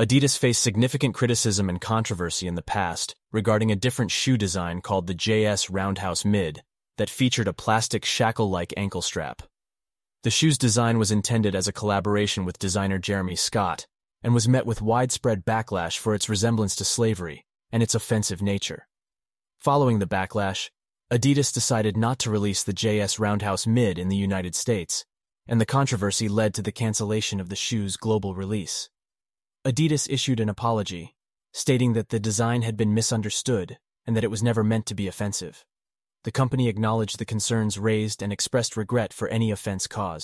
Adidas faced significant criticism and controversy in the past regarding a different shoe design called the JS Roundhouse Mid that featured a plastic shackle-like ankle strap. The shoe's design was intended as a collaboration with designer Jeremy Scott and was met with widespread backlash for its resemblance to slavery and its offensive nature. Following the backlash, Adidas decided not to release the JS Roundhouse Mid in the United States, and the controversy led to the cancellation of the shoe's global release. Adidas issued an apology, stating that the design had been misunderstood and that it was never meant to be offensive. The company acknowledged the concerns raised and expressed regret for any offense caused.